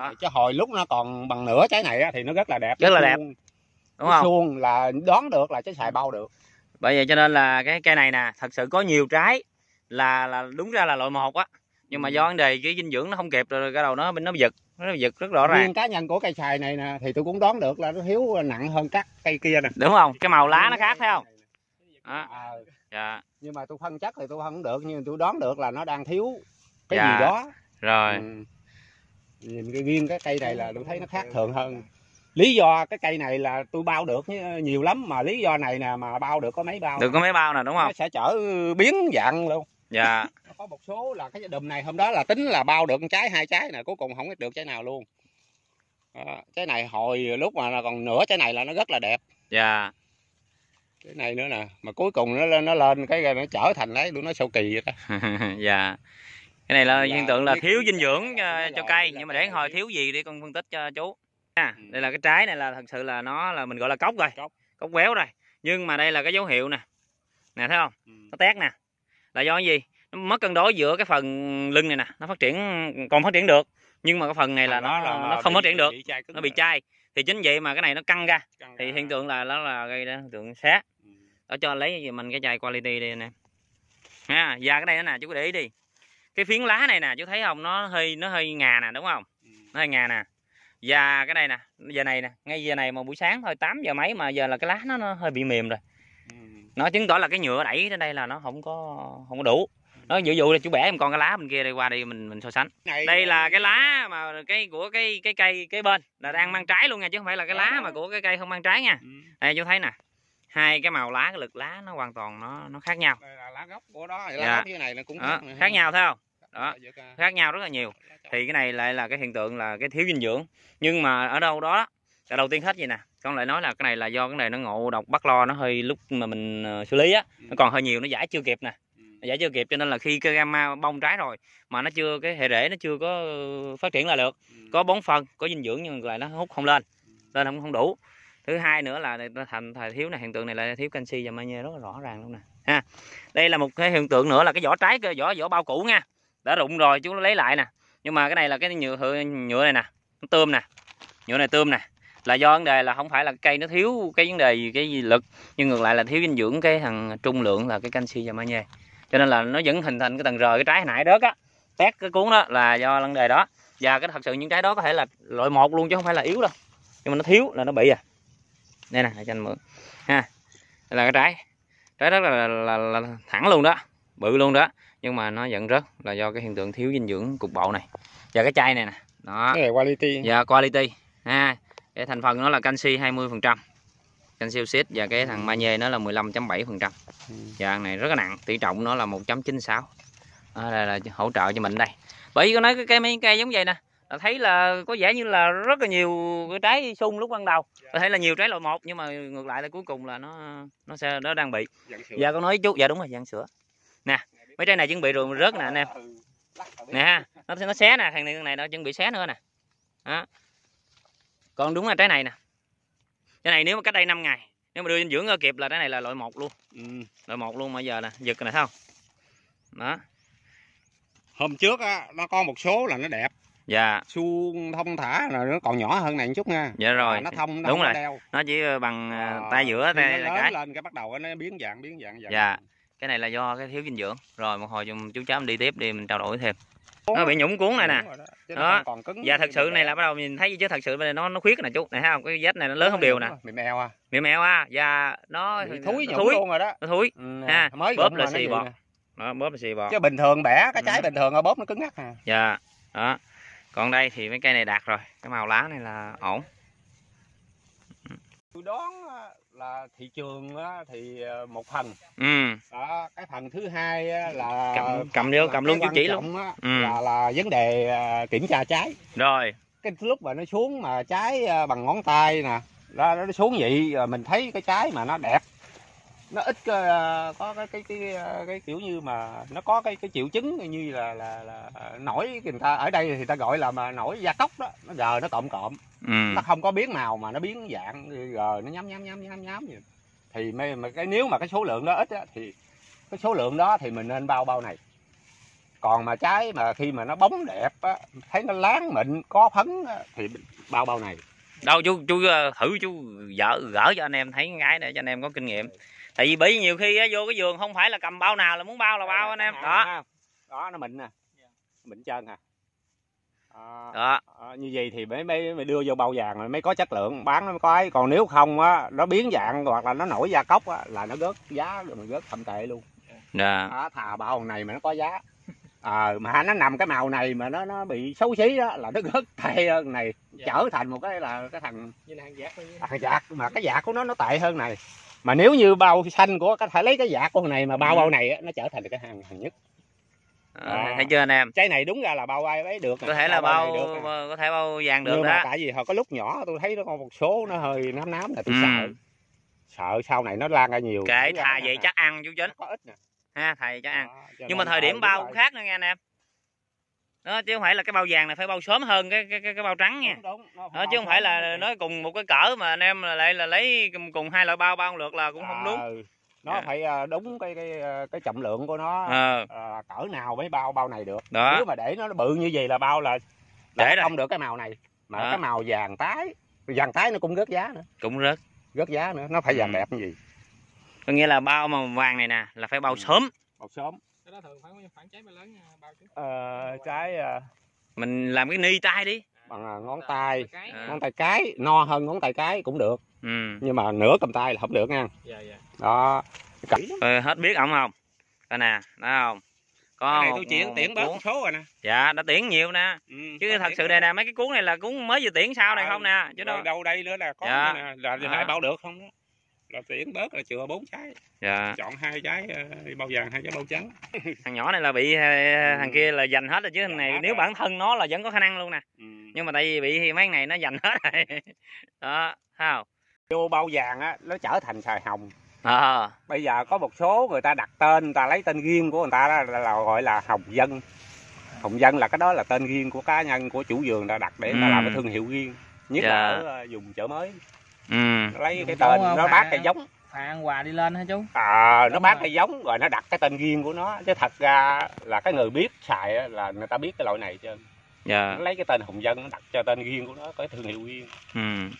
Đó. chứ hồi lúc nó còn bằng nửa trái này á, thì nó rất là đẹp. Rất là đẹp, đúng không? suông là đoán được là trái xài bao được. Bởi vậy cho nên là cái cây này nè thật sự có nhiều trái là là đúng ra là loại một á. Nhưng mà Ừ. do vấn đề cái dinh dưỡng nó không kịp rồi cái đầu nó nó giật nó giật rất rõ ràng. Riêng cá nhân của cây xài này nè thì tôi cũng đoán được là nó thiếu nặng hơn các cây kia nè. Đúng không? Cái màu lá nó khác thấy không? Đó. À, dạ. Nhưng mà tôi phân chắc thì tôi không được nhưng tôi đoán được là nó đang thiếu cái Dạ. gì đó. Rồi. Ừ. nhìn cái riêng cái cây này là tôi thấy nó khác thường hơn. Lý do cái cây này là tôi bao được nhiều lắm mà lý do này nè mà bao được có mấy bao được có mấy bao nè đúng không? Nó sẽ chở biến dạng luôn. Dạ. Nó có một số là cái đùm này hôm đó là tính là bao được trái hai trái nè cuối cùng không được trái nào luôn. Đó. trái này hồi lúc mà còn nửa trái này là nó rất là đẹp. Dạ. Cái này nữa nè mà cuối cùng nó lên nó lên cái nó trở thành lấy tôi nói sâu kỳ vậy đó dạ cái này là Là hiện tượng là thiếu dinh dưỡng biết- ờ, cho cây nhưng mà để hồi thiếu gì đi con phân tích cho chú. À, Ừ. đây là cái trái này là thật sự là nó là mình gọi là cốc rồi Cốc. béo rồi. Nhưng mà đây là cái dấu hiệu nè. Nè thấy không? Ừ. nó tét nè. Là do cái gì? Nó mất cân đối giữa cái phần lưng này nè nó phát triển còn phát triển được. Nhưng mà cái phần này là nó là nó không phát triển được. nó bị chai. Thì chính vậy mà cái này nó căng ra. Thì hiện tượng là nó là gây ra hiện tượng xé. Ừ. đó cho lấy mình cái chai quality đây nè. Ha và cái đây nữa nè chú để ý đi cái phiến lá này nè chú thấy không? Nó hơi nó hơi ngà nè đúng không? Nó hơi ngà nè. Và cái đây nè giờ này nè ngay giờ này mà buổi sáng thôi 8 giờ mấy mà giờ là cái lá nó, nó hơi bị mềm rồi. Ừ. nó chứng tỏ là cái nhựa đẩy đến đây là nó không có không có đủ. Nó ví dụ là chú bẻ em con cái lá bên kia đây qua đây mình mình so sánh. Này- đây là cái lá mà cái của cái cái cây cái bên là đang mang trái luôn nha chứ không phải là cái lá mà của cái cây không mang trái nha. Ừ. đây chú thấy nè hai cái màu lá cái lực lá nó hoàn toàn nó nó khác nhau. Đây là lá gốc của đó lá Dạ. gốc như này nó cũng đó, nè. khác nhau thấy không? Đó khác nhau rất là nhiều. Thì cái này lại là cái hiện tượng là cái thiếu dinh dưỡng. Nhưng mà ở đâu đó là đầu tiên hết gì nè. Con lại nói là cái này là do cái này nó ngộ độc bắt lo nó hơi lúc mà mình ờ, xử lý á nó còn hơi nhiều nó giải chưa kịp nè. Ừ. giải chưa kịp cho nên là khi cái gamma bông trái rồi mà nó chưa cái hệ rễ nó chưa có phát triển là được. Ừ. có bón phân có dinh dưỡng nhưng lại nó hút không lên lên không không đủ thứ hai nữa là thành thời thiếu này, hiện tượng này là thiếu canxi và magie rất là rõ ràng luôn nè, ha. Đây là một cái hiện tượng nữa là cái vỏ trái, cái vỏ vỏ bao cũ nha, đã rụng rồi chú lấy lại nè. Nhưng mà cái này là cái nhựa nhựa này nè, nó tươm nè, nhựa này tươm nè, là do vấn đề là không phải là cây nó thiếu cái vấn đề gì, cái gì lực, nhưng ngược lại là thiếu dinh dưỡng cái thằng trung lượng là cái canxi và magie. Cho nên là nó vẫn hình thành cái tầng rời cái trái nãy đớt á, tét cái cuốn đó là do vấn đề đó. Và cái thật sự những trái đó có thể là loại một luôn chứ không phải là yếu đâu, nhưng mà nó thiếu là nó bị à đây nè cho anh mượn. Ha đây là cái trái. Trái rất là, là, là, là thẳng luôn đó bự luôn đó. Nhưng mà nó vẫn rớt là do cái hiện tượng thiếu dinh dưỡng cục bộ này. Và cái chai này nè đó. Cái này quality. Và quality. Ha cái thành phần nó là canxi 20 phần trăm canxi oxide và cái thằng magie nó là 15.7 phần trăm. Và thằng này rất là nặng tỷ trọng nó là 1.96 đó là, là hỗ trợ cho mình đây. Bởi vì có nói cái cây mấy cây giống vậy nè thấy là có vẻ như là rất là nhiều cái trái sung lúc ban đầu. Có thể là nhiều trái loại một nhưng mà ngược lại là cuối cùng là nó nó sẽ nó đang bị. Dạ con nói chút dạ đúng rồi dạng sữa. Nè mấy trái này chuẩn bị rồi rớt nè anh em. Ừ. Nè ha nó nó xé nè thằng này thằng này nó chuẩn bị xé nữa nè. Đó. Còn đúng là trái này nè. Trái này nếu mà cách đây 5 ngày nếu mà đưa dinh dưỡng kịp là trái này là loại một luôn. Ừ. loại một luôn mà giờ nè giật này thấy không? Đó. Hôm trước á nó có một số là nó đẹp dạ. Suông thông thả rồi nó còn nhỏ hơn này một chút nha. Dạ rồi. À, nó thông nó Đúng rồi. đeo. Nó chỉ bằng à, Ờ, tay giữa tay nó lớn cái. lên cái bắt đầu nó biến dạng biến dạng dần Dạ. cái này là do cái thiếu dinh dưỡng. Rồi một hồi chú cháu mình đi tiếp đi mình trao đổi thêm. Nó bị nhũng cuốn này nè. Đó. Đó. còn cứng và thật sự này là bắt đầu nhìn thấy chứ thật sự này nó nó khuyết nè chú này thấy không? Cái vết này nó lớn không đều nè. mềm mèo à. Mèo mèo à. Và nó Bị thúi thúi. luôn rồi đó. Nó thúi. Ừ, Ha, mới bóp là xì bọt. đó bóp là xì bọt. Chứ bình thường bẻ cái trái Ừ. bình thường ở bóp nó cứng ngắc à. Dạ đó còn đây thì mấy cây này đạt rồi cái màu lá này là ổn. Tôi đoán là thị trường thì ờ, một phần. Ừ. Đó cái phần thứ hai là cầm cầm vô cầm luôn chú chỉ luôn. á, Ừ. là là vấn đề ờ, kiểm tra trái. Rồi. Cái lúc mà nó xuống mà trái ờ, bằng ngón tay nè đó nó xuống vậy mình thấy cái trái mà nó đẹp nó ít có, ờ, có cái cái cái ờ, cái kiểu như mà nó có cái cái triệu chứng như là là là nổi người ta ở đây thì ta gọi là mà nổi da cốc đó nó giờ nó cộm cộm. Ừ. Nó không có biến màu mà nó biến dạng rồi nó nhám nhám nhám nhám nhám vậy. Thì mấy mà cái nếu mà cái số lượng đó ít á, thì cái số lượng đó thì mình nên bao bao này. Còn mà trái mà khi mà nó bóng đẹp á thấy nó láng mịn có phấn á, thì bao bao này. Đâu chú chú ờ, thử chú gỡ gỡ cho anh em thấy cái để cho anh em có kinh nghiệm tại vì bởi vì nhiều khi á, vô cái vườn không phải là cầm bao nào là muốn bao là bao anh em. Đó. Đó nó mịn nè mịn trơn à. Đó. đó. Ờ, như vậy thì mới, mới mới đưa vô bao vàng rồi mới có chất lượng. Bán nó mới có ấy. Còn nếu không á nó biến dạng hoặc là nó nổi da cốc á là nó rớt giá rồi mình rớt thậm tệ luôn. Dạ. à, thà bao này mà nó có giá. À, mà nó nằm cái màu này mà nó nó bị xấu xí đó là nó rớt tệ hơn này. Dạ. trở thành một cái là cái thằng như là hàng giác thôi thằng dạc mà cái dạc của nó nó tệ hơn này mà nếu như bao xanh của có thể lấy cái dạc con này mà bao Ừ. bao này á, nó trở thành cái hàng hàng nhất. Ờ, thấy chưa anh em? Trái này đúng ra là bao ai lấy được nè, có thể là bao bao được nè. có thể bao vàng được nhưng mà đó. tại vì hồi có lúc nhỏ tôi thấy nó còn một số nó hơi nám nám là tôi Ừ. sợ. Sợ sau này nó lan ra nhiều. Kệ thà vậy chắc ăn chú chính có ít nè. Ha thầy chắc ăn. cho nhưng mà thời điểm bao cũng khác nữa nha anh em đó chứ không phải là cái bao vàng này phải bao sớm hơn cái cái cái, cái bao trắng nha. Đúng, đúng, nó đó chứ không phải là nói cùng một cái cỡ mà anh em là lại là lấy cùng- cùng hai loại bao bao lượt là cũng không đúng. Ừ, nó Dạ. phải đúng cái cái ờ, cái trọng lượng của nó ờ. ờ, cỡ nào mới bao bao này được. Đó. Nếu mà để nó bự như vậy là bao là, là Để nó không được cái màu này. Mà Đó. cái màu vàng tái vàng tái nó cũng rớt giá nữa. Cũng rớt. Rớt giá nữa nó phải vàng Ừ. đẹp như gì có nghĩa là bao màu vàng này nè là phải bao Ừ. sớm. Màu sớm cái đó thường khoảng khoảng trái mà lớn à, bao chứ? Ờ, trái ờ, mình làm cái ni tay đi. bằng ờ, ngón tay. À. ngón tay cái no hơn ngón tay cái cũng được. Ừ. Nhưng mà nửa cầm tay là không được nha. Dạ dạ. Đó. Rồi, hết biết ổng không? Coi nè thấy không? Có cái này tôi chuyển tiễn bớt số rồi nè. Dạ đã tiễn nhiều nè. Ừ, chứ thật sự đây nè mấy cái cuốn này là cuốn mới vừa tiễn sau này À, không nè? Chứ đâu đâu. đây nữa là có Dạ. nữa nè. Là Đó. lại bao được không đó là tiễn bớt là chừa bốn trái. Dạ. Chọn hai trái ờ, bao vàng hai trái bao trắng. Thằng nhỏ này là bị ờ, thằng kia là giành hết rồi chứ thằng này nếu rồi. bản thân nó là vẫn có khả năng luôn nè. Ừ. nhưng mà tại vì bị mấy này nó giành hết rồi. Đó thấy không? Vô bao vàng á nó trở thành xài hồng. Ờ. Bây giờ có một số người ta đặt tên người ta lấy tên riêng của người ta đó là, là gọi là hồng dân. Hồng dân là cái đó là tên riêng của cá nhân của chủ vườn ta đặt để người ta Ừ. làm cái thương hiệu riêng. Nhất Dạ. là ở vùng chợ mới ừ. Lấy cái tên nó bán cây giống. Phan Hòa đi lên hả chú? À, nó Đúng rồi. cây giống rồi nó đặt cái tên riêng của nó. Chứ thật ra là cái người biết xài á, là người ta biết cái loại này chứ dạ. Nó lấy cái tên hồng dân nó đặt cho tên riêng của nó có cái thương hiệu riêng. Ừ